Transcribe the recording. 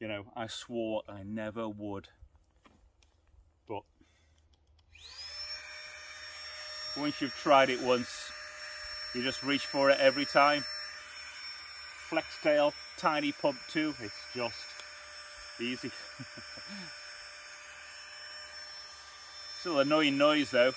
you know, I swore I never would. But once you've tried it once, you just reach for it every time. Flex tail, Tiny Pump 2, it's just easy. Still annoying noise though.